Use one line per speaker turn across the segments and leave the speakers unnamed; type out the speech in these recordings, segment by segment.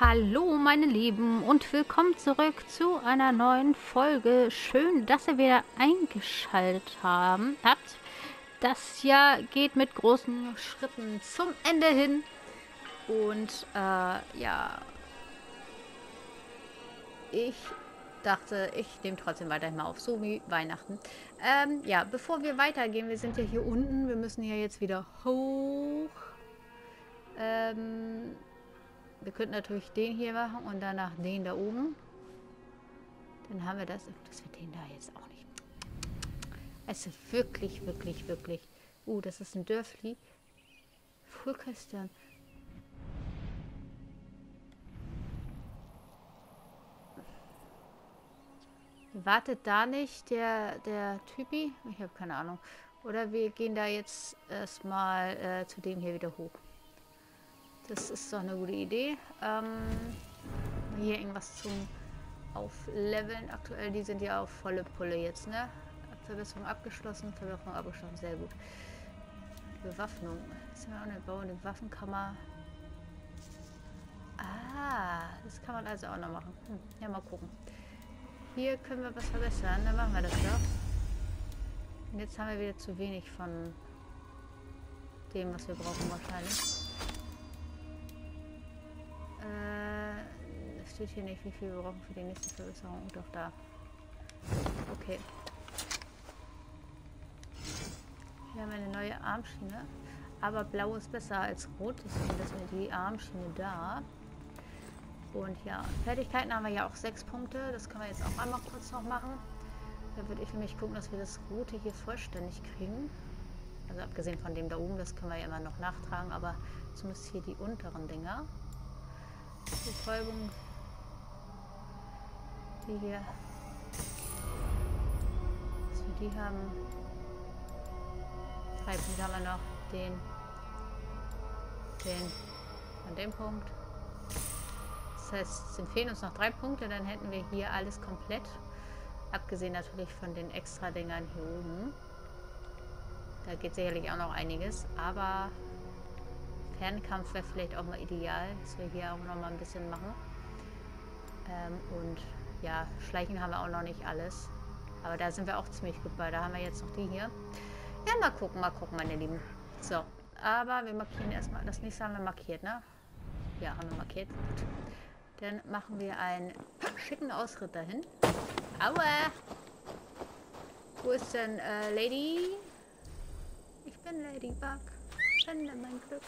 Hallo meine Lieben und willkommen zurück zu einer neuen Folge. Schön, dass ihr wieder eingeschaltet haben, habt. Das Jahr geht mit großen Schritten zum Ende hin. Und äh, ja, ich dachte, ich nehme trotzdem weiterhin mal auf, so wie Weihnachten. Ähm, ja, bevor wir weitergehen, wir sind ja hier unten, wir müssen ja jetzt wieder hoch. Ähm, wir könnten natürlich den hier machen und danach den da oben. Dann haben wir das. Das wird den da jetzt auch nicht. Ist wirklich, wirklich, wirklich. Uh, das ist ein Dörfli. Fullkastern. Wartet da nicht der, der Typi? Ich habe keine Ahnung. Oder wir gehen da jetzt erstmal äh, zu dem hier wieder hoch. Das ist doch eine gute Idee. Ähm, hier irgendwas zum Aufleveln. Aktuell, die sind ja auf volle Pulle jetzt, ne? Verbesserung abgeschlossen, Verbesserung abgeschlossen, sehr gut. Bewaffnung. Ist ja auch eine Bau- und Waffenkammer. Ah, das kann man also auch noch machen. Hm, ja, mal gucken. Hier können wir was verbessern, dann machen wir das doch. Und jetzt haben wir wieder zu wenig von dem, was wir brauchen wahrscheinlich. Äh, es steht hier nicht, wie viel wir brauchen für die nächste Verbesserung. Doch da. Okay. Wir haben eine neue Armschiene. Aber blau ist besser als rot. Deswegen lassen wir die Armschiene da. Und ja, Fertigkeiten haben wir ja auch sechs Punkte. Das können wir jetzt auch einmal kurz noch machen. Da würde ich nämlich gucken, dass wir das Rote hier vollständig kriegen. Also abgesehen von dem da oben, das können wir ja immer noch nachtragen. Aber zumindest hier die unteren Dinger. Betäubung. Die hier. Dass wir die haben. Drei Punkte haben wir noch. Den. Den. An dem Punkt. Das heißt, es fehlen uns noch drei Punkte, dann hätten wir hier alles komplett. Abgesehen natürlich von den extra Dingern hier oben. Da geht sicherlich auch noch einiges, aber Fernkampf wäre vielleicht auch mal ideal, dass wir hier auch noch mal ein bisschen machen. Ähm, und ja, Schleichen haben wir auch noch nicht alles. Aber da sind wir auch ziemlich gut bei. Da haben wir jetzt noch die hier. Ja, mal gucken, mal gucken, meine Lieben. So, aber wir markieren erstmal. Das nächste haben wir markiert, ne? Ja, haben wir markiert. Gut. Dann machen wir einen schicken Ausritt dahin. Aua! Wo ist denn äh, Lady? Ich bin Ladybug. Finde mein Glück.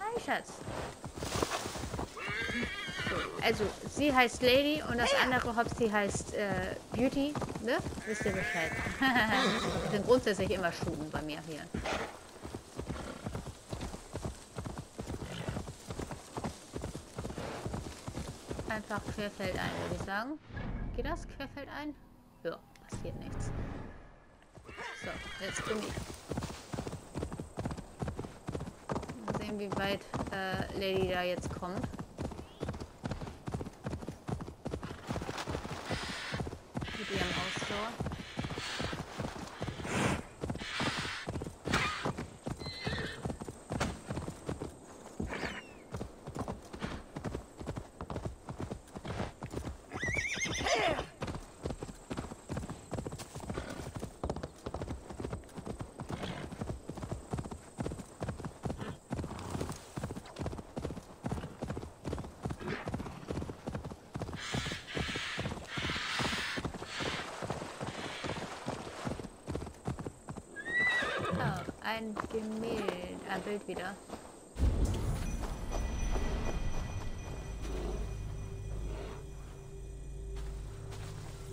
Hi, Schatz. Also, sie heißt Lady und das andere Hopsi heißt äh, Beauty. Ne? Wisst ihr Bescheid. Die sind grundsätzlich immer Schuhen bei mir hier. Einfach querfeld ein, würde ich sagen. Geht das querfeld ein? Ja, passiert nichts. So, jetzt bin ich. Mal sehen, wie weit äh, Lady da jetzt kommt. Mit ihrem Ausdauer. Oh, ein Gemälde. Ein Bild wieder.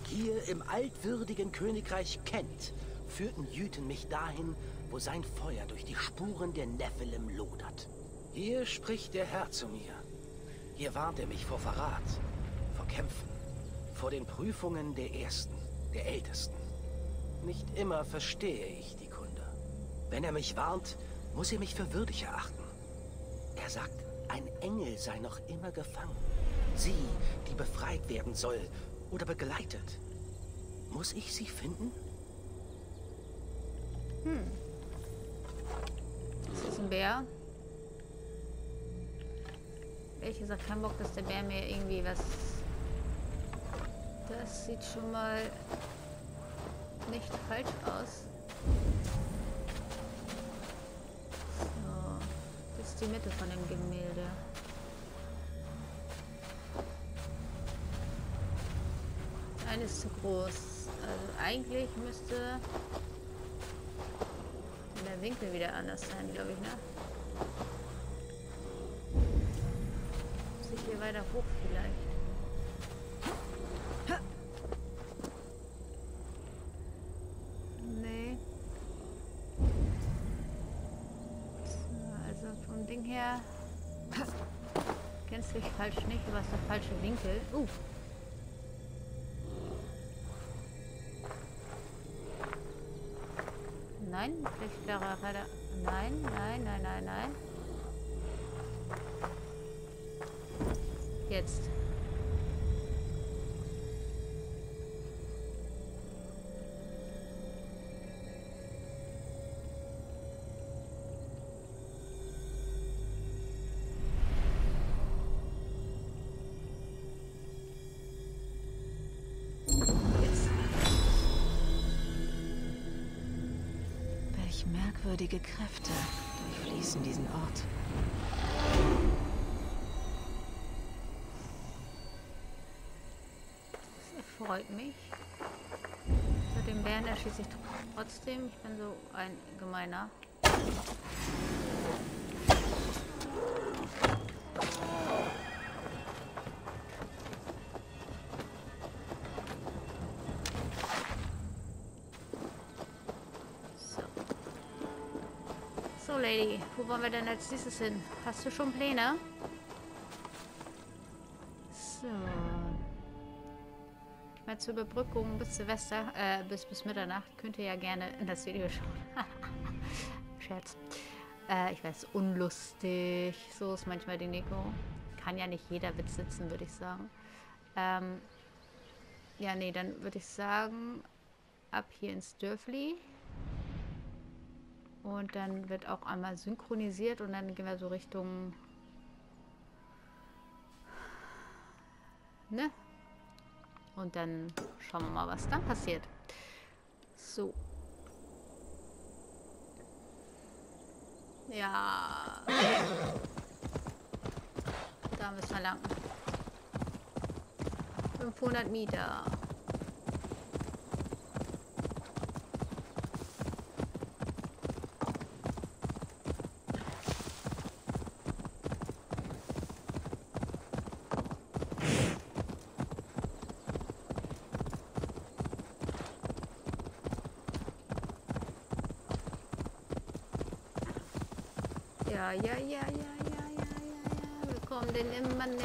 Hier im altwürdigen Königreich Kent führten Jüten mich dahin, wo sein Feuer durch die Spuren der Nephilim lodert. Hier spricht der Herr zu mir. Hier warnt er mich vor Verrat, vor Kämpfen, vor den Prüfungen der Ersten, der Ältesten. Nicht immer verstehe ich die Kunde. Wenn er mich warnt, muss er mich für würdig erachten. Er sagt, ein Engel sei noch immer gefangen. Sie, die befreit werden soll oder begleitet. Muss ich sie finden?
Das ist ein Bär. ehrlich gesagt keinen Bock, dass der Bär mir irgendwie was... Das sieht schon mal nicht falsch aus. So, das ist die Mitte von dem Gemälde. Eine ist zu groß. Also eigentlich müsste der Winkel wieder anders sein, glaube ich, ne? Muss ich hier weiter hoch vielleicht? Nee. So, also her gänzlich falsch nicht, ist der falsche Winkel. Uh. Nein, vielleicht wäre er weiter. Nein, nein, nein, nein, nein. Jetzt.
Merkwürdige Kräfte durchfließen diesen Ort.
Das freut mich. Für den Bären erschieße ich trotzdem. Ich bin so ein Gemeiner. Lady, wo wollen wir denn als nächstes hin? Hast du schon Pläne? So. Mal zur Überbrückung bis Silvester, äh, bis, bis Mitternacht könnt ihr ja gerne in das Video schauen. Scherz. Äh, ich weiß, unlustig. So ist manchmal die Nico. Kann ja nicht jeder Witz sitzen, würde ich sagen. Ähm, ja, nee, dann würde ich sagen, ab hier ins Dörfli. Und dann wird auch einmal synchronisiert und dann gehen wir so Richtung... Ne? Und dann schauen wir mal, was dann passiert. So. Ja. Da müssen wir lang. 500 Meter. Ja, ja, ja, ja, ja, ja, ja. Wir kommen denn immer näher.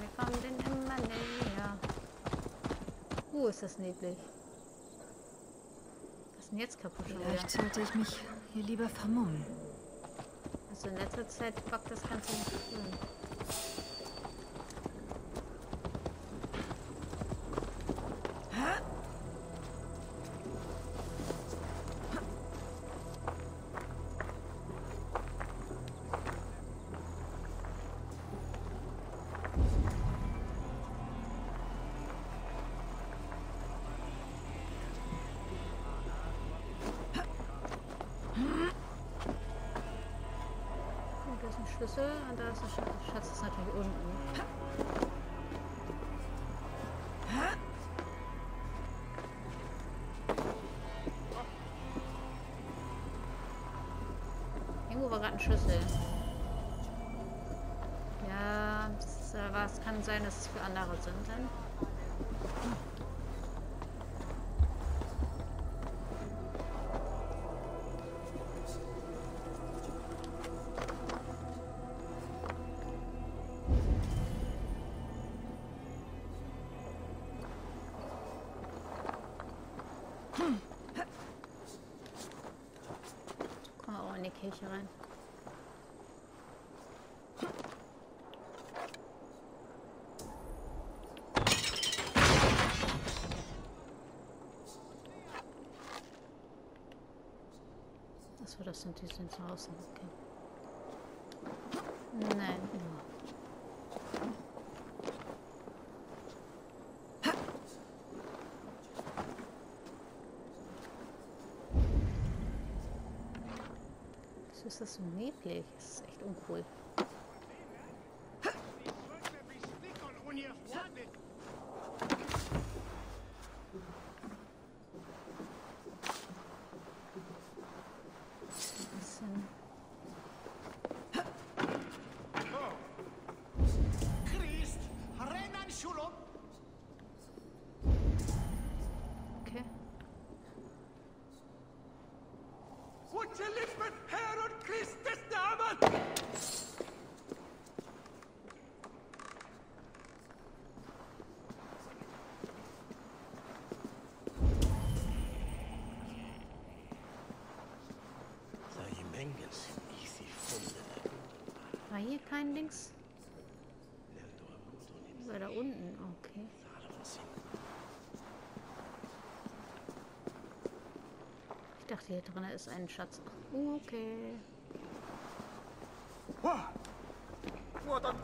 Wir kommen denn immer näher. Uh, ist das niedlich. Was ist denn jetzt kaputt schon?
Vielleicht sollte ich mich hier lieber vermummen.
Also in letzter Zeit backt das Ganze Schlüssel und da ist ein Schatz. Ist natürlich unten. Irgendwo war gerade ein Schlüssel. Ja, das, äh, was kann sein, dass es für andere sind dann. Die Kirche rein. Achso, das sind die sind zu Hause. Okay. Nein. ist das so neblig? Das ist echt uncool. Bisschen.
Christ, Renan Schulung, Christus Namen!
War hier kein Links? War da unten? Okay. Ich dachte, hier drin ist ein Schatz. Oh, okay.
What on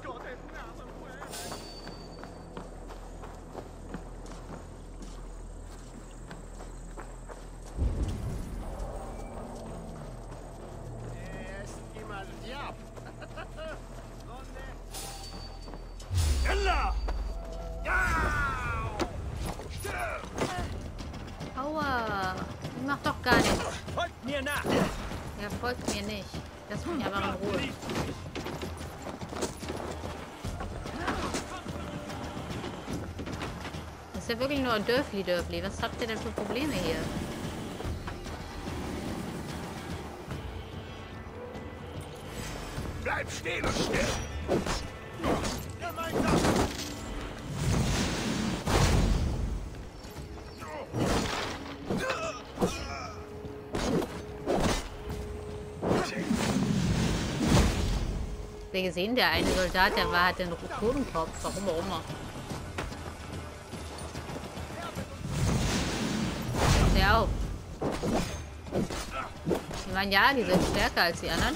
ja
wirklich nur ein Dörfli Dörfli. Was habt ihr denn für Probleme hier?
Bleib stehen und stirb! Gemeinsam!
Ihr gesehen, der eine Soldat, der war, hat den Totenkopf. Warum auch immer. Ich meine, ja, die sind stärker als die anderen.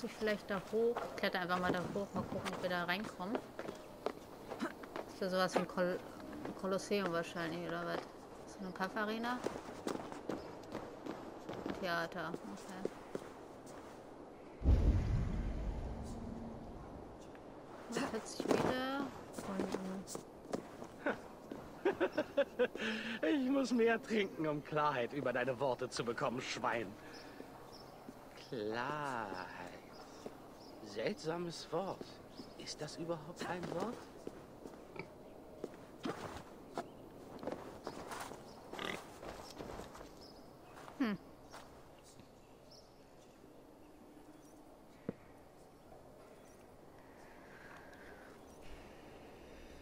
Muss ich vielleicht da hoch? Kletter einfach mal da hoch, mal gucken, ob wir da reinkommen. Ist ja sowas wie ein Kol Kolosseum wahrscheinlich, oder was? Ist das eine Kampfarena? Theater, okay. Plötzlich wieder.
Ich muss mehr trinken, um Klarheit über deine Worte zu bekommen, Schwein. Klarheit. Seltsames Wort. Ist das überhaupt ein Wort?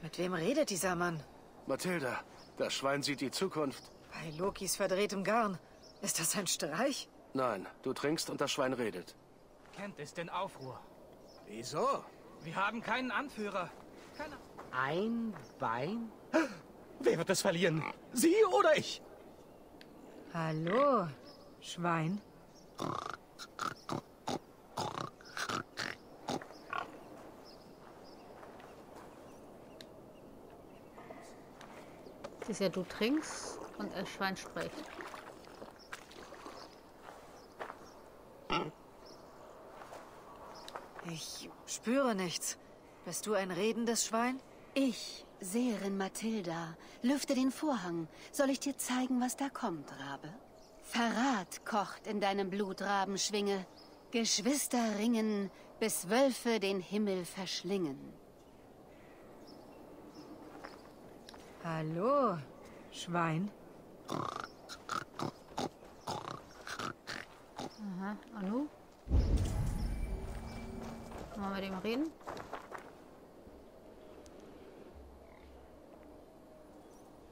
Mit wem redet dieser Mann?
Mathilda, das Schwein sieht die Zukunft.
Bei Lokis verdrehtem Garn. Ist das ein Streich?
Nein, du trinkst und das Schwein redet.
Kent ist in Aufruhr.
Wieso?
Wir haben keinen Anführer. Keine
Ein Bein?
Wer wird es verlieren? Sie oder ich?
Hallo, Schwein.
Siehst ja, du trinkst und das Schwein spricht.
Ich spüre nichts. Bist du ein redendes Schwein?
Ich, Seherin Mathilda, lüfte den Vorhang. Soll ich dir zeigen, was da kommt, Rabe? Verrat kocht in deinem Blut, Rabenschwinge. Geschwister ringen, bis Wölfe den Himmel verschlingen.
Hallo, Schwein.
Ihm reden?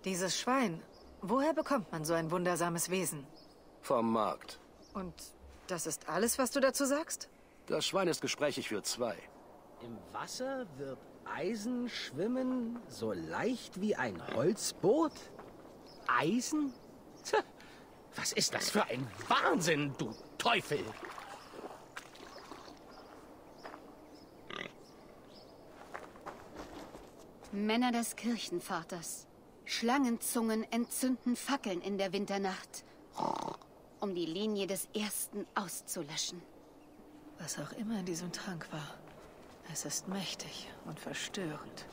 Dieses Schwein. Woher bekommt man so ein wundersames Wesen?
Vom Markt.
Und das ist alles, was du dazu sagst?
Das Schwein ist gesprächig für zwei.
Im Wasser wird Eisen schwimmen, so leicht wie ein Holzboot? Eisen? Tja, was ist das für ein Wahnsinn, du Teufel!
Männer des Kirchenvaters. Schlangenzungen entzünden Fackeln in der Winternacht, um die Linie des Ersten auszulöschen.
Was auch immer in diesem Trank war. Es ist mächtig und verstörend.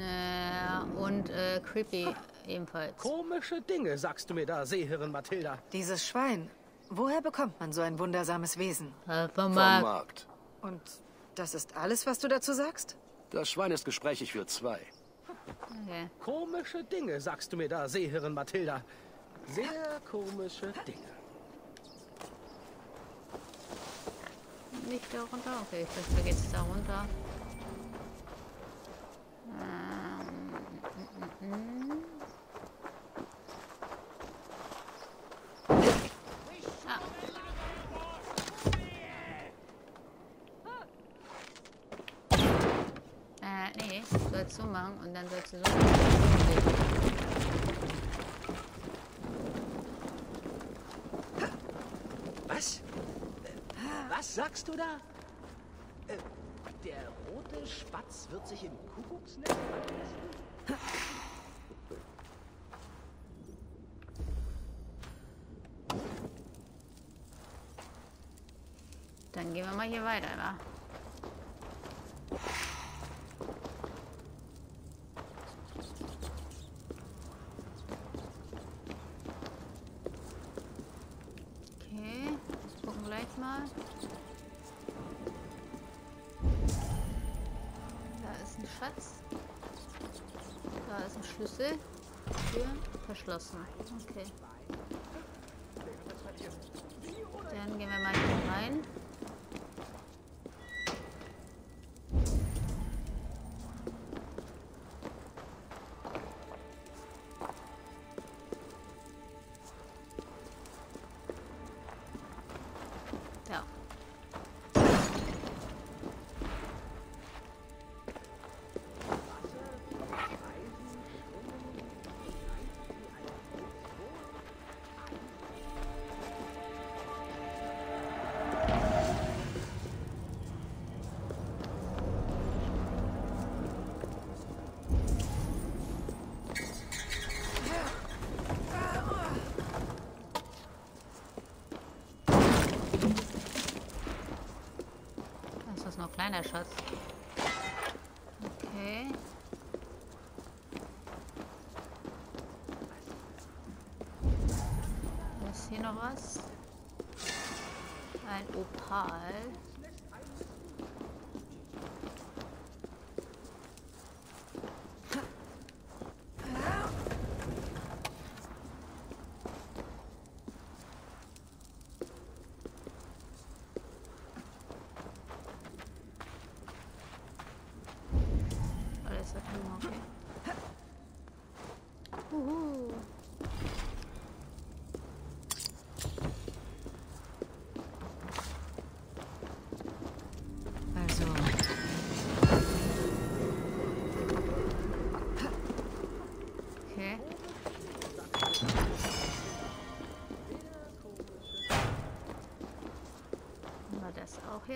Äh, und äh, creepy ebenfalls.
Komische Dinge, sagst du mir da, Seherin Mathilda.
Dieses Schwein. Woher bekommt man so ein wundersames Wesen?
Äh, vom
Vom
Markt.
Markt.
Und das ist alles, was du dazu sagst?
Das Schwein ist gesprächig für zwei.
Okay.
Komische Dinge, sagst du mir da, Seherin Mathilda. Sehr komische Dinge.
Nicht da runter? Okay, ich dachte, da geht's da runter. Ähm, mm, mm, mm. Ah. Du sollst so machen und dann sollst du so.
Was? Was sagst du da? Der rote Spatz wird sich im Kuckucksnest anlassen?
Dann gehen wir mal hier weiter, wa? Verschlossen. Okay. Noch ein kleiner Schatz.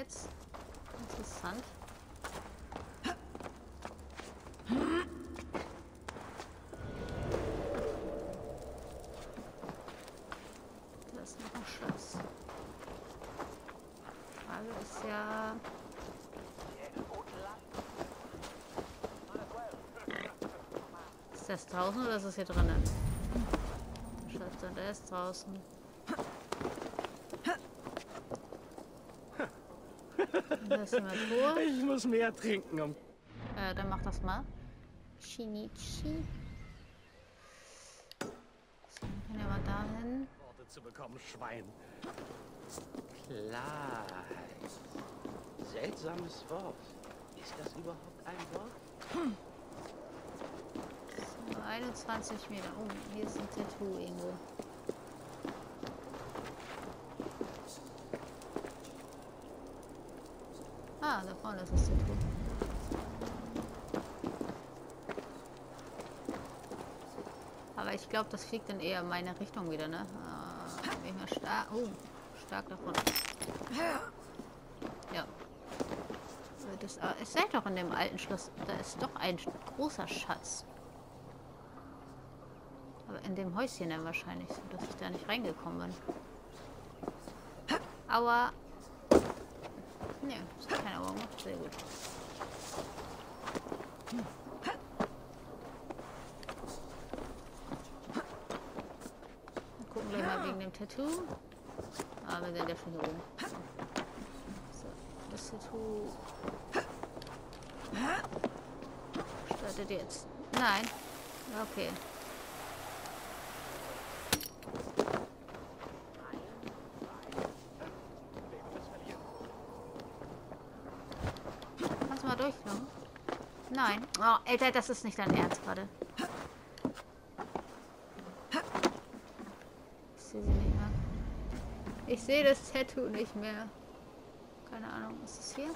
jetzt? Interessant. Das ist noch ein Schloss. Die Frage ist ja... Ist das draußen oder ist das hier drinnen? Schatz, der ist draußen. Das eine Tour.
Ich muss mehr trinken, um
Äh, dann mach das mal. Shinichi. So, dann können wir mal dahin.
Worte zu bekommen, Schwein. Klar. Seltsames Wort. Ist das überhaupt ein Wort?
So, 21 Meter. Oh, hier ist ein Tattoo irgendwo. Ah, da vorne ist das Tattoo. Aber ich glaube, das fliegt dann eher in meine Richtung wieder, ne? Ah, bin ich mal stark. Oh, stark davon. Ja. So, Das, ah, es seid doch in dem alten Schloss. Da ist doch ein großer Schatz. Aber in dem Häuschen dann wahrscheinlich, so dass ich da nicht reingekommen bin. Aua. Das hat keine Aua gemacht. Sehr gut. Wir gucken gleich mal wegen dem Tattoo. Ah, wir sind ja schon hier oben. So, das Tattoo startet jetzt. Nein. Okay. Kannst du mal durchkommen? Oh, Alter, das ist nicht dein Ernst gerade. Ich sehe sie nicht mehr. Ich sehe das Tattoo nicht mehr. Keine Ahnung, ist es hier?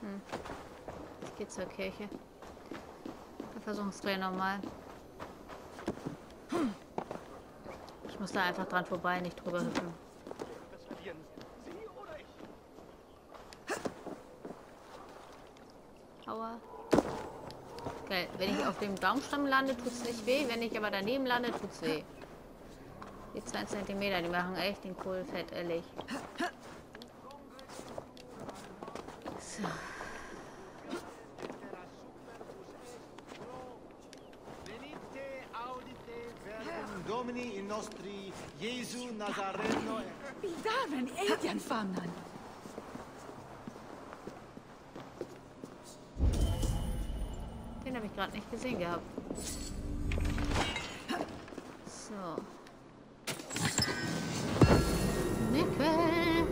Hm. Ich gehe zur Kirche. Wir versuchen es gleich nochmal. Ich muss da einfach dran vorbei, nicht drüber hüpfen. Aua. Geil. Wenn ich auf dem Baumstamm lande, tut es nicht weh. Wenn ich aber daneben lande, tut es weh. Die 2 cm, die machen echt den Kohlfett, ehrlich. So.
Domini in nostri Jesu Nazareno.
Bidaven Edian famnan.
Gerade nicht gesehen gehabt. So. Nickel.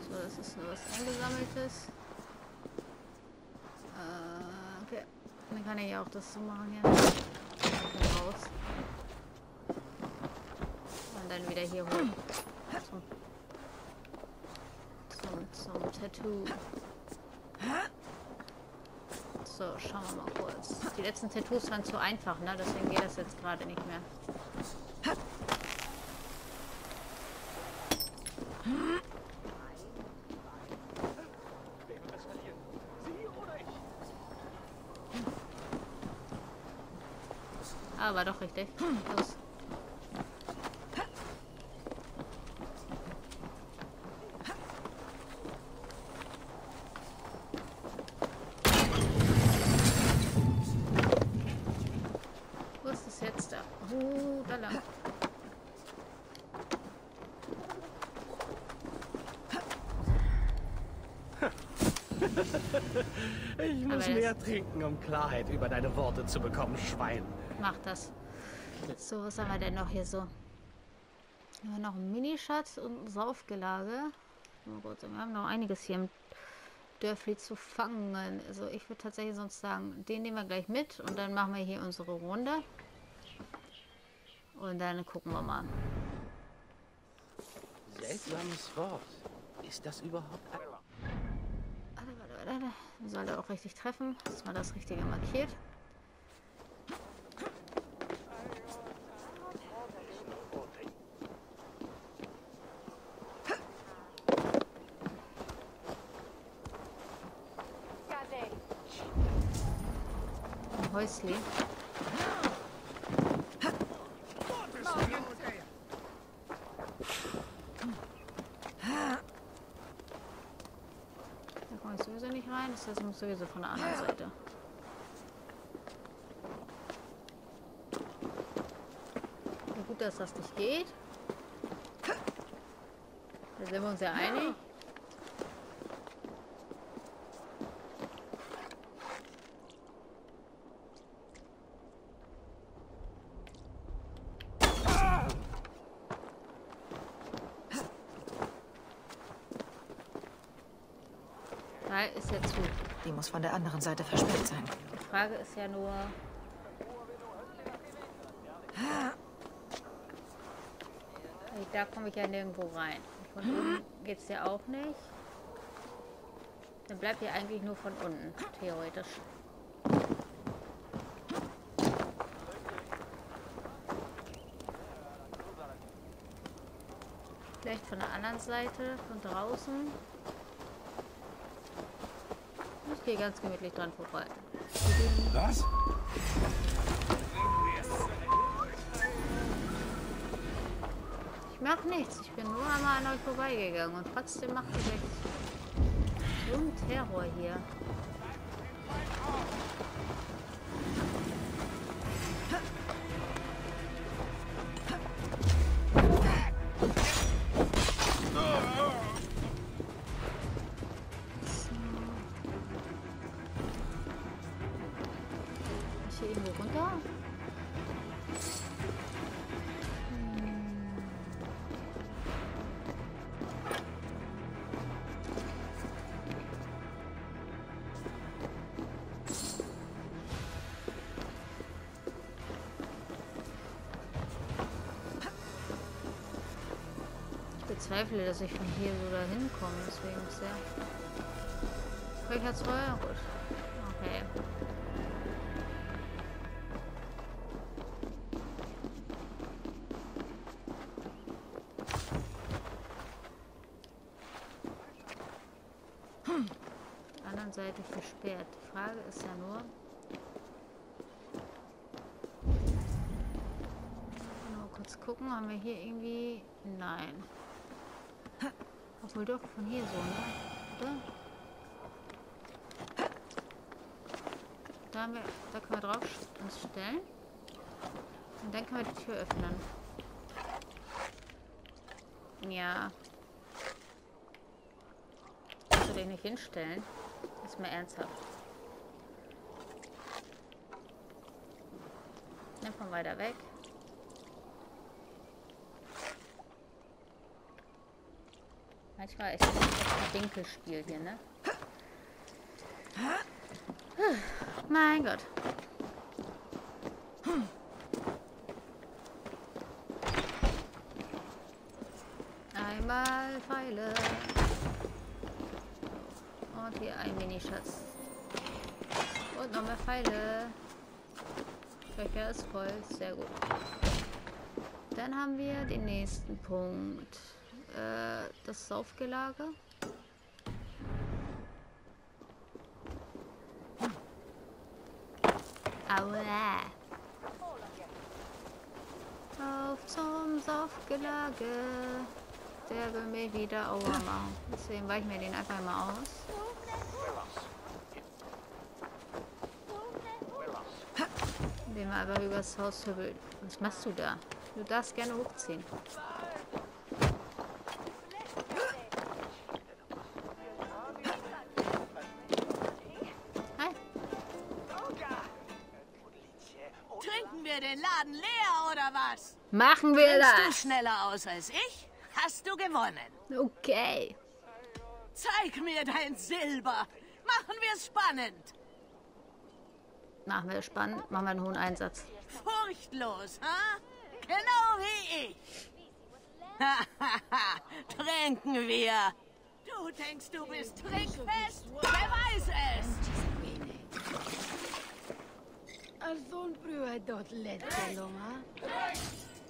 So, das ist nur was eingesammeltes. Äh, okay. Dann kann ich auch das so machen hier. Raus. Und dann wieder hier hoch. Zum, zum, zum Tattoo. So, schauen wir mal kurz. Die letzten Tattoos waren zu einfach, ne? Deswegen geht das jetzt gerade nicht mehr. Ah, war doch richtig. Los. Wo ist es jetzt da? Uh, da lang.
Ich muss
Aber
mehr trinken, um Klarheit über deine Worte zu bekommen, Schwein.
Mach das. So, was haben wir denn noch hier so? Haben wir noch einen Minischatz und ein Saufgelage. Oh Gott, wir haben noch einiges hier im Dörfli zu fangen. Also ich würde tatsächlich sonst sagen, den nehmen wir gleich mit und dann machen wir hier unsere Runde. Und dann gucken wir mal.
Seltsames Wort. Ist das überhaupt ein...
Warte, warte, warte. Soll er auch richtig treffen, dass man das Richtige markiert. Ein Häusli. Das heißt, ich muss sowieso von der anderen Seite. Gut, dass das nicht geht. Da sind wir uns ja einig. Da ist ja zu.
Die muss von der anderen Seite versperrt sein.
Die Frage ist ja nur. Da komme ich ja nirgendwo rein. Von oben geht es ja auch nicht. Dann bleibt ja eigentlich nur von unten, theoretisch. Vielleicht von der anderen Seite, von draußen. Gehe ganz gemütlich dran vorbei.
Was?
Ich mach nichts. Ich bin nur einmal an euch vorbeigegangen und trotzdem macht ihr echt so einen Terror hier. Hier irgendwo runter? Ich bezweifle, dass ich von hier so dahin komme, deswegen ist der. Vielleicht hat's Feuer? Gut. Gucken, haben wir hier irgendwie. Nein. Obwohl doch von hier so, ne? Oder? Da, haben wir, da können wir drauf uns stellen. Und dann können wir die Tür öffnen. Ja. Kannst du dich nicht hinstellen? Ist mir ernsthaft. Nimm von weiter weg. Manchmal ist es ein Winkelspiel hier, ne? Mein Gott. Einmal Pfeile. Und hier ein Minischatz. Und noch mehr Pfeile. Köcher ist voll. Sehr gut. Dann haben wir den nächsten Punkt. Äh, das Saufgelage. Aua. Auf zum Saufgelage. Der will mir wieder Aua machen. Deswegen weichen wir den einfach mal aus. Indem wir einfach übers Haus hübbeln. Was machst du da? Du darfst gerne hochziehen. Machen wir
Rennst du
das.
schneller aus als ich? Hast du gewonnen.
Okay.
Zeig mir dein Silber. Machen wir es spannend.
Machen wir spannend. Machen wir einen hohen Einsatz.
Furchtlos, ha? Genau wie ich. Trinken wir. Du denkst, du bist trickfest? Beweis es.
Althon brödot lätteloma. Inskriye. Slumme de hitstring.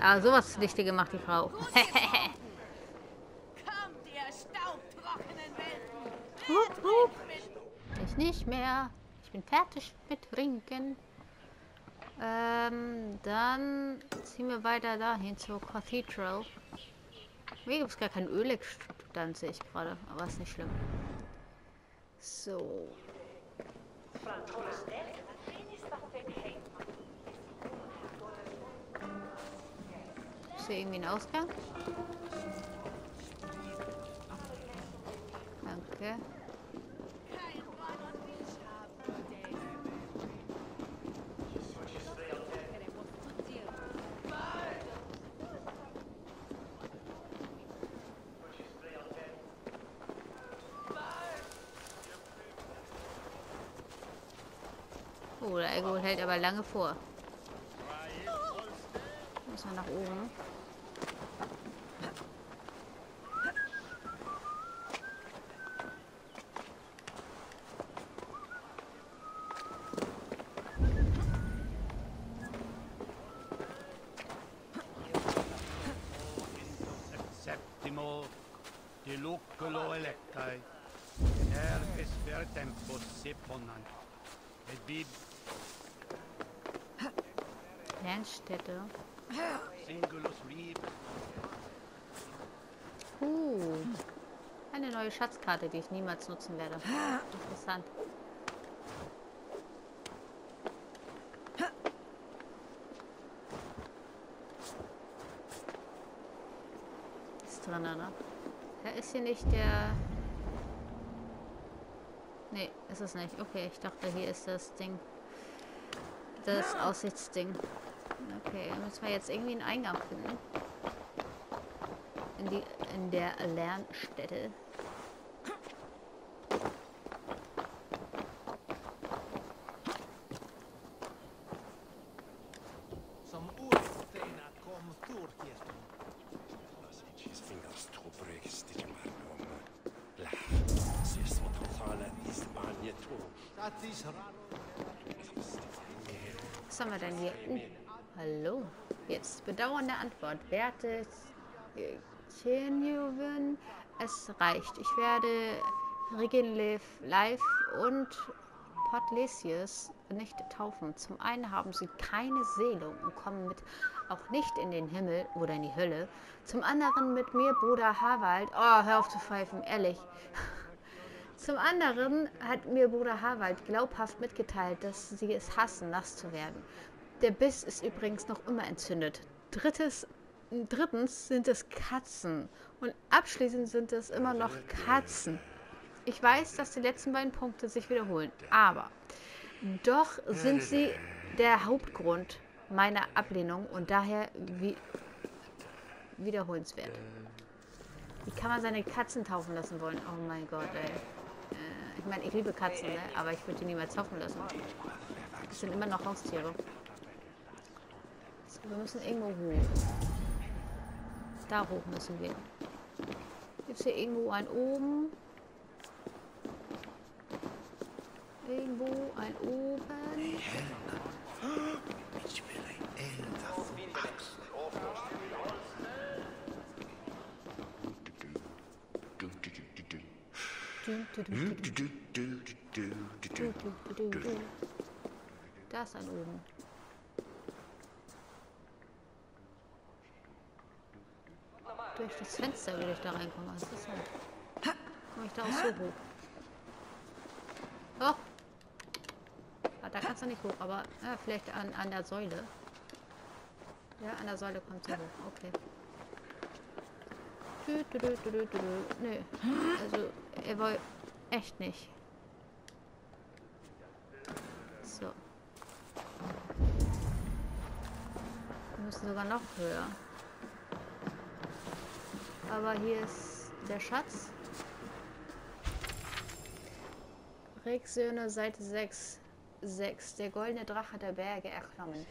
Ah, sowas zunichte gemacht, die Frau. Hup, hup. Ich nicht mehr. Ich bin fertig mit Trinken. Ähm, dann ziehen wir weiter dahin zur Cathedral. Hier gibt es gar kein Ölexstand, sehe ich gerade. Aber ist nicht schlimm. So. Ist hier irgendwie ein Ausgang? Danke. Oh, der Ego hält aber lange vor. Müssen wir nach oben.
Electae, nervis per tempus seponant, et bib
Lernstätte.
singulus rib
Uh. Eine neue Schatzkarte, die ich niemals nutzen werde. Interessant. Ist drin, oder? Ist hier nicht der... Nee, ist es nicht. Okay, ich dachte, hier ist das Ding. Das Aussichtsding. Okay, müssen wir jetzt irgendwie einen Eingang finden. In, die, in der Lernstätte. Antwort. Werte Genuven, es reicht. Ich werde Regenlev live und Podlesius nicht taufen. Zum einen haben sie keine Seele und kommen mit auch nicht in den Himmel oder in die Hölle. Zum anderen mit mir, Bruder Harwald. Oh, hör auf zu pfeifen, ehrlich. Zum anderen hat mir Bruder Harwald glaubhaft mitgeteilt, dass sie es hassen, nass zu werden. Der Biss ist übrigens noch immer entzündet. Drittes, drittens sind es Katzen. Und abschließend sind es immer noch Katzen. Ich weiß, dass die letzten beiden Punkte sich wiederholen, aber doch sind sie der Hauptgrund meiner Ablehnung und daher wie wiederholenswert. Wie kann man seine Katzen taufen lassen wollen? Oh mein Gott, ey. Äh, ich meine, ich liebe Katzen, ne? aber ich würde die niemals taufen lassen. Das sind immer noch Haustiere. Wir müssen irgendwo hoch. Da hoch müssen wir. Gibt es hier irgendwo ein oben? Irgendwo ein oben?
Ich will ein Elder
Durch das Fenster will ich da reinkommen. Ist das denn? Komme ich da auch so hoch? Oh! Ah, da kannst du nicht hoch, aber ja, vielleicht an, an der Säule. Ja, an der Säule kommt sie hoch. Okay. Dü, dü, dü. Nö. Also, er war echt nicht. So. Wir müssen sogar noch höher. Aber hier ist der Schatz. Rexsöhne, Seite 6. 6. Der goldene Drache der Berge erklommen.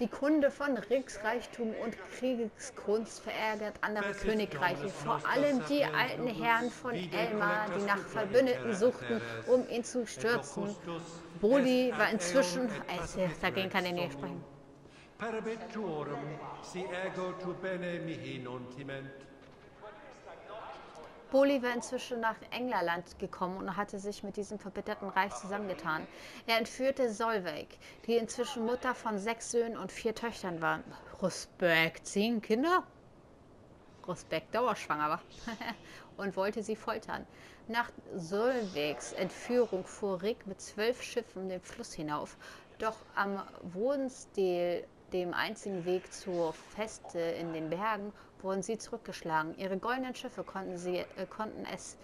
Die Kunde von Rix Reichtum und Kriegskunst verärgert andere Königreiche, vor allem die alten Herren von Elmar, die nach Verbündeten suchten, um ihn zu stürzen. Boli war inzwischen, dagegen kann er nicht sprechen.
Perpetuorum si ego tu bene mihi non timent.
Boli war inzwischen nach Englerland gekommen und hatte sich mit diesem verbitterten Reich zusammengetan. Er entführte Solveig, die inzwischen Mutter von sechs Söhnen und vier Töchtern war. Respekt, zehn Kinder? Respekt, dauerschwanger war. und wollte sie foltern. Nach Solveigs Entführung fuhr Rick mit zwölf Schiffen den Fluss hinauf. Doch am Wodenstil, dem einzigen Weg zur Feste in den Bergen, wurden sie zurückgeschlagen. Ihre goldenen Schiffe konnten, sie, äh, konnten es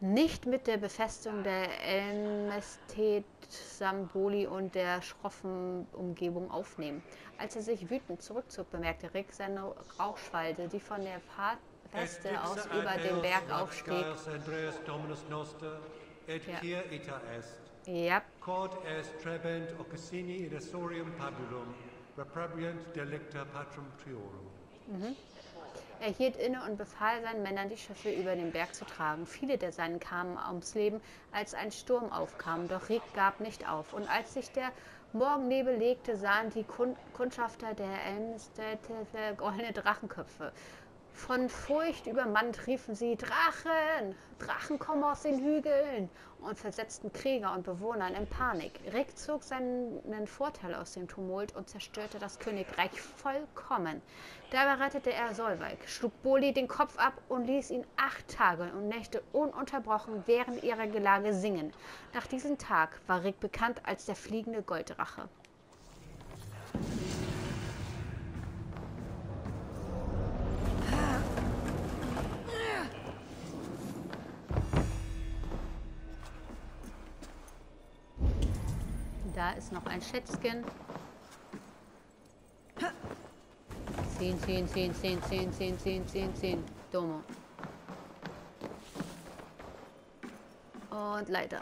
nicht mit der Befestigung der Elmestet Samboli und der schroffen Umgebung aufnehmen. Als er sich wütend zurückzog, bemerkte Rick seine Rauchschwalde, die von der Fahrt Feste aus über den Berg aufstieg. Ja. Ja.
Quod est trebent occasini in pabulum, reprobient delicta patrum triorum.
Mhm. Er hielt inne und befahl seinen Männern, die Schiffe über den Berg zu tragen. Viele der Seinen kamen ums Leben, als ein Sturm aufkam, doch Rick gab nicht auf. Und als sich der Morgennebel legte, sahen die Kundschafter der Elmstädte goldene Drachenköpfe. Von Furcht übermannt riefen sie Drachen! Drachen kommen aus den Hügeln! und versetzten Krieger und Bewohnern in Panik. Rick zog seinen Vorteil aus dem Tumult und zerstörte das Königreich vollkommen. Dabei rettete er Solveig, schlug Boli den Kopf ab und ließ ihn acht Tage und Nächte ununterbrochen während ihrer Gelage singen. Nach diesem Tag war Rick bekannt als der fliegende Golddrache. Da ist noch ein Schätzchen. 10, 10, 10, 10, 10, 10, 10, 10, 10. Domo. Und Leiter.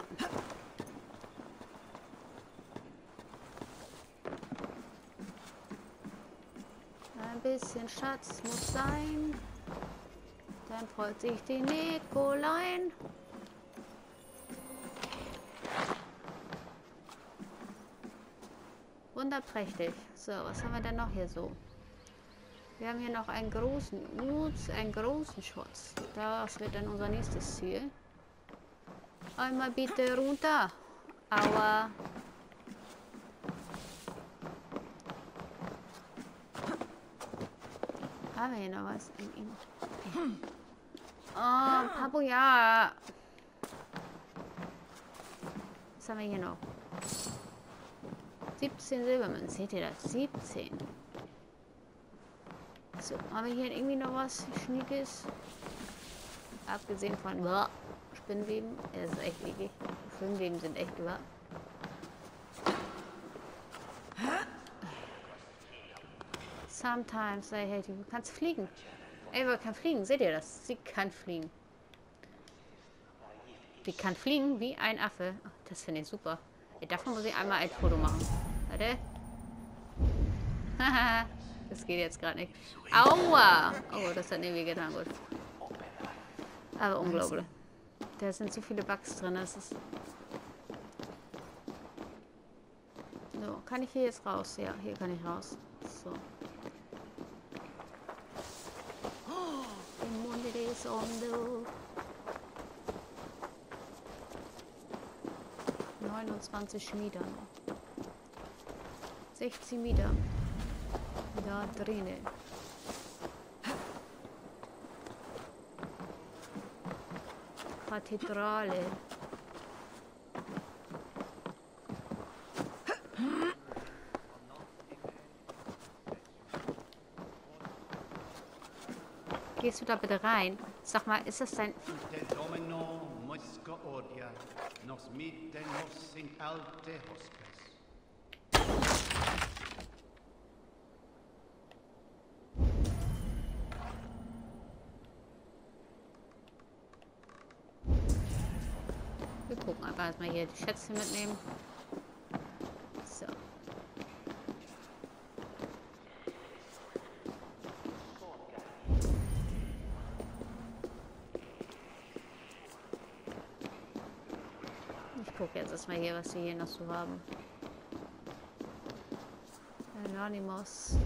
Ein bisschen Schatz muss sein. Dann freut sich die Nikolein. Wunderprächtig. So, was haben wir denn noch hier so? Wir haben hier noch einen großen Uts, einen großen Schwarz. Das wird dann unser nächstes Ziel. Einmal bitte runter. Aua. Haben wir hier noch was? Oh, Papuja. Was haben wir hier noch? 17 Silbermünzen. Seht ihr das? 17. So, haben wir hier irgendwie noch was Schniekes? Abgesehen von boah, Spinnweben. Das ist echt eklig. Spinnweben sind echt über. Sometimes I hate you. Du kannst fliegen. Ava kann fliegen. Seht ihr das? Sie kann fliegen. Sie kann fliegen wie ein Affe. Das finde ich super. Davon muss ich einmal ein Foto machen. Warte. Haha. das geht jetzt gerade nicht. Aua! Oh, das hat irgendwie getan. Gut. Aber unglaublich. Da sind so viele Bugs drin. Das ist... So, kann ich hier jetzt raus? Ja, hier kann ich raus. So. El mundo es hondo. 29 Meter noch. 60 Meter. Da drinnen. Kathedrale. Gehst du da bitte rein? Sag mal, ist das dein... nos nos in alte hospes. Wir gucken einfach erstmal hier die Schätze mitnehmen. So. Ich gucke jetzt erstmal hier, was wir hier noch so haben. Anonymous.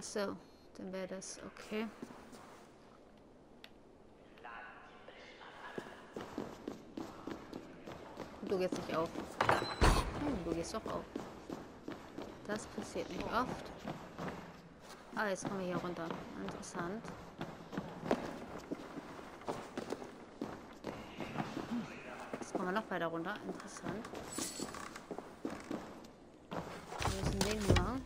So, dann wäre das okay. Du gehst nicht auf. Hm, du gehst doch auf. Das passiert nicht oft. Ah, jetzt kommen wir hier runter. Interessant. Jetzt kommen wir noch weiter runter. Interessant. Wir müssen den hier machen.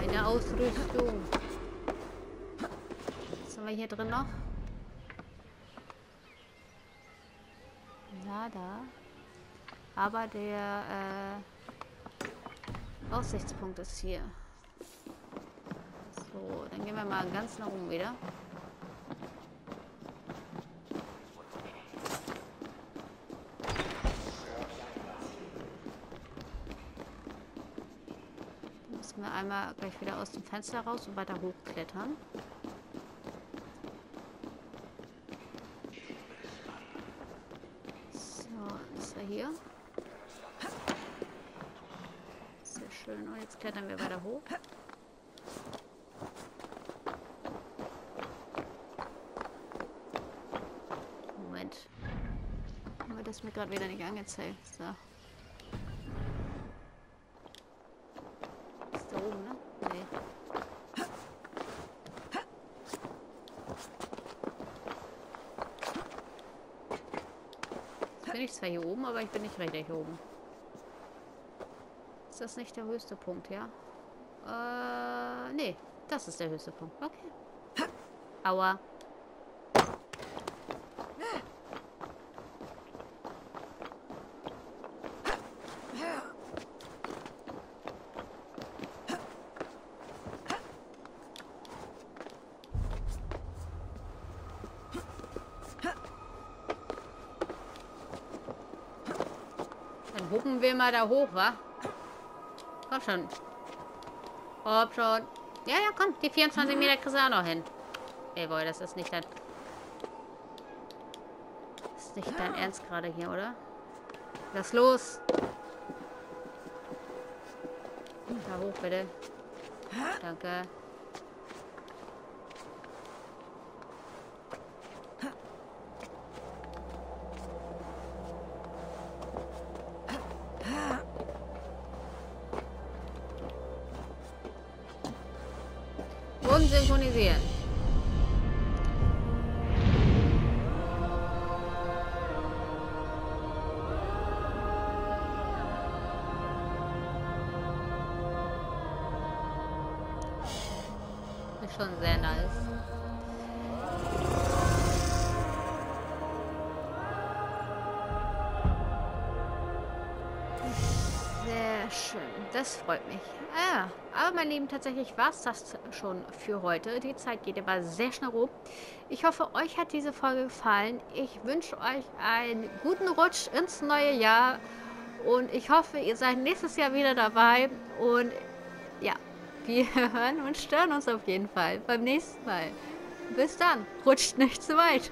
Eine Ausrüstung. Was haben wir hier drin noch? Nada. Aber der äh, Aussichtspunkt ist hier. So, dann gehen wir mal ganz nach oben wieder. Müssen wir einmal gleich wieder aus dem Fenster raus und weiter hochklettern. So, das war hier. Sehr schön. Und jetzt klettern wir weiter hoch. Moment. Aber das mir gerade wieder nicht angezeigt. So. Ist da oben, ne? Nee. Jetzt bin ich zwar hier oben, aber ich bin nicht richtig oben. Ist das nicht der höchste Punkt, ja? Äh, nee. Das ist der höchste Punkt. Okay. Aua. Dann huppen wir mal da hoch, wa? Komm schon. Komm schon. Ja, ja, komm. Die 24 Meter kriegst du auch noch hin. Ey, boy, das ist nicht dein... Das ist nicht dein Ernst gerade hier, oder? Lass los. Da hoch, bitte. Danke. Das freut mich. Ah, ja, aber mein Lieben, tatsächlich war es das schon für heute. Die Zeit geht aber sehr schnell rum. Ich hoffe, euch hat diese Folge gefallen. Ich wünsche euch einen guten Rutsch ins neue Jahr und ich hoffe, ihr seid nächstes Jahr wieder dabei und ja, wir hören und stören uns auf jeden Fall beim nächsten Mal. Bis dann, rutscht nicht zu weit.